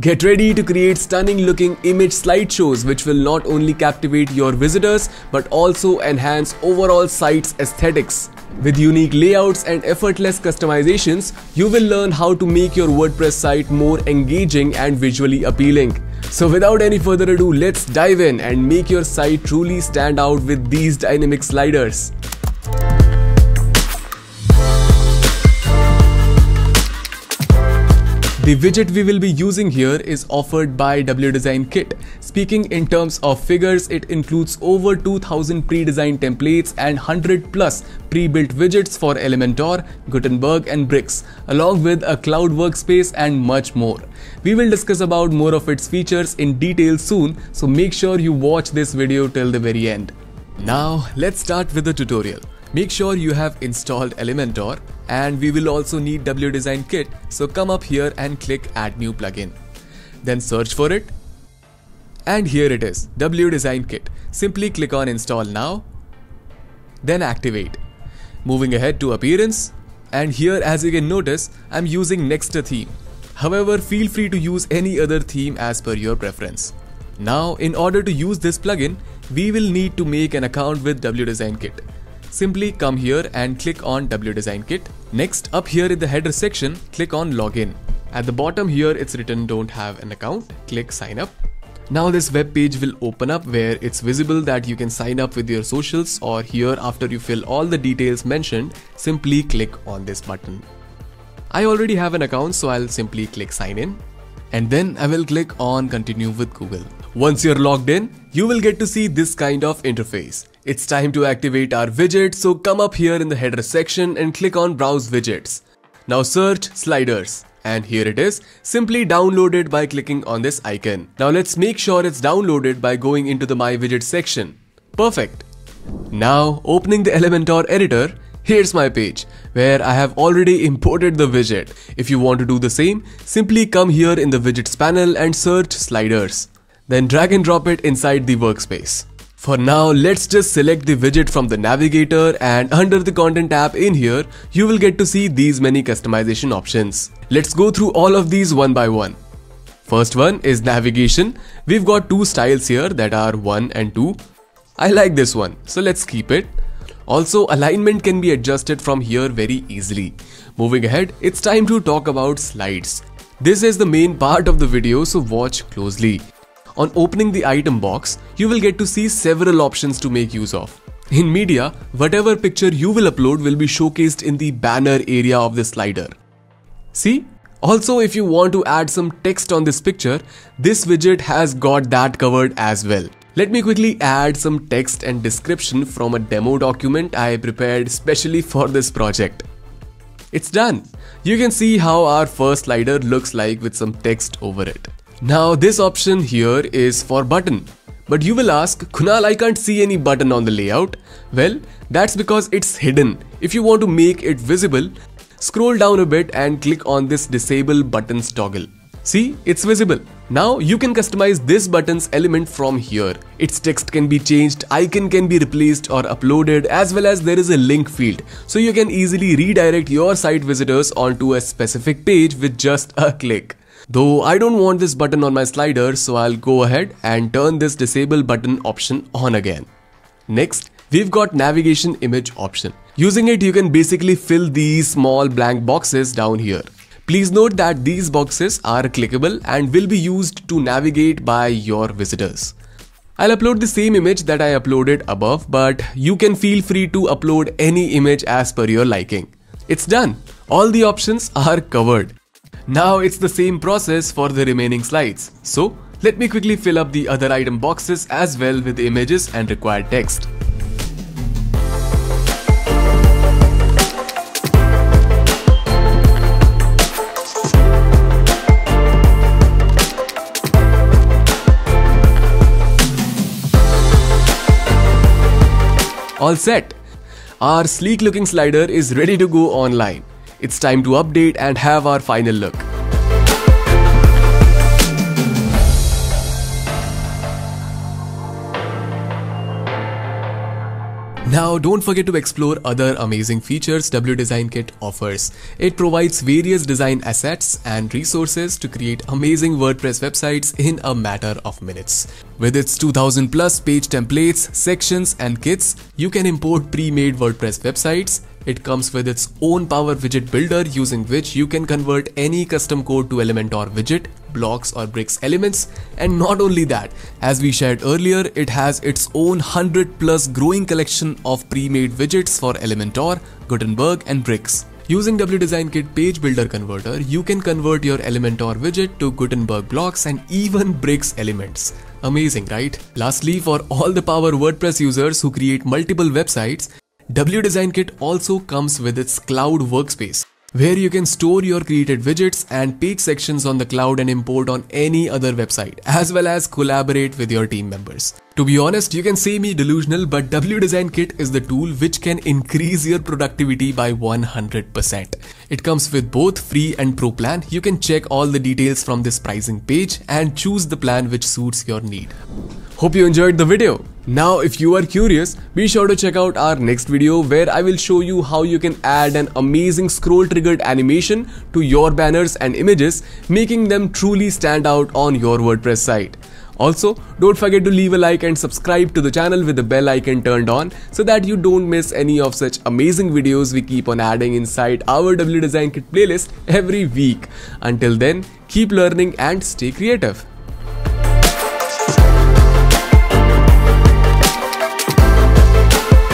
Get ready to create stunning looking image slideshows which will not only captivate your visitors but also enhance overall site's aesthetics. With unique layouts and effortless customizations, you will learn how to make your WordPress site more engaging and visually appealing. So without any further ado, let's dive in and make your site truly stand out with these dynamic sliders. The widget we will be using here is offered by WDesign Kit. Speaking in terms of figures, it includes over 2000 pre-designed templates and 100 plus pre-built widgets for Elementor, Gutenberg and Bricks, along with a cloud workspace and much more. We will discuss about more of its features in detail soon, so make sure you watch this video till the very end. Now, let's start with the tutorial. Make sure you have installed Elementor and we will also need WDesign Kit so come up here and click add new plugin. Then search for it and here it is WDesign Kit. Simply click on install now then activate. Moving ahead to appearance and here as you can notice I'm using Nexter theme. However feel free to use any other theme as per your preference. Now in order to use this plugin we will need to make an account with WDesign Kit. Simply come here and click on WDesign Kit. Next, up here in the header section, click on Login. At the bottom here, it's written don't have an account. Click sign up. Now this web page will open up where it's visible that you can sign up with your socials or here after you fill all the details mentioned, simply click on this button. I already have an account so I'll simply click sign in and then I will click on continue with Google. Once you're logged in, you will get to see this kind of interface. It's time to activate our widget so come up here in the header section and click on browse widgets. Now search sliders and here it is simply download it by clicking on this icon. Now let's make sure it's downloaded by going into the my widget section. Perfect. Now opening the Elementor editor Here's my page where I have already imported the widget. If you want to do the same, simply come here in the widgets panel and search sliders. Then drag and drop it inside the workspace. For now, let's just select the widget from the navigator and under the content tab in here, you will get to see these many customization options. Let's go through all of these one by one. First one is navigation. We've got two styles here that are 1 and 2. I like this one, so let's keep it. Also, alignment can be adjusted from here very easily. Moving ahead, it's time to talk about slides. This is the main part of the video, so watch closely. On opening the item box, you will get to see several options to make use of. In media, whatever picture you will upload will be showcased in the banner area of the slider. See? Also, if you want to add some text on this picture, this widget has got that covered as well. Let me quickly add some text and description from a demo document I prepared specially for this project. It's done. You can see how our first slider looks like with some text over it. Now this option here is for button. But you will ask, Kunal I can't see any button on the layout. Well, that's because it's hidden. If you want to make it visible, scroll down a bit and click on this disable buttons toggle. See, it's visible. Now you can customize this button's element from here. Its text can be changed, icon can be replaced or uploaded as well as there is a link field. So you can easily redirect your site visitors onto a specific page with just a click. Though I don't want this button on my slider so I'll go ahead and turn this disable button option on again. Next, we've got navigation image option. Using it you can basically fill these small blank boxes down here. Please note that these boxes are clickable and will be used to navigate by your visitors. I'll upload the same image that I uploaded above but you can feel free to upload any image as per your liking. It's done. All the options are covered. Now it's the same process for the remaining slides. So let me quickly fill up the other item boxes as well with images and required text. All set. Our sleek looking slider is ready to go online. It's time to update and have our final look. Now don't forget to explore other amazing features WDesign Kit offers. It provides various design assets and resources to create amazing WordPress websites in a matter of minutes. With its 2000 plus page templates, sections and kits, you can import pre-made WordPress websites it comes with its own Power Widget Builder using which you can convert any custom code to Elementor widget, blocks or bricks elements. And not only that, as we shared earlier, it has its own 100 plus growing collection of pre-made widgets for Elementor, Gutenberg and bricks. Using WDesign Kit Page Builder Converter, you can convert your Elementor widget to Gutenberg blocks and even bricks elements. Amazing, right? Lastly, for all the Power WordPress users who create multiple websites, WDesign Kit also comes with its cloud workspace where you can store your created widgets and page sections on the cloud and import on any other website, as well as collaborate with your team members. To be honest, you can say me delusional, but WDesign Kit is the tool which can increase your productivity by 100%. It comes with both free and pro plan. You can check all the details from this pricing page and choose the plan which suits your need. Hope you enjoyed the video. Now if you are curious, be sure to check out our next video where I will show you how you can add an amazing scroll triggered animation to your banners and images, making them truly stand out on your WordPress site. Also, don't forget to leave a like and subscribe to the channel with the bell icon turned on so that you don't miss any of such amazing videos we keep on adding inside our W Design Kit playlist every week. Until then, keep learning and stay creative.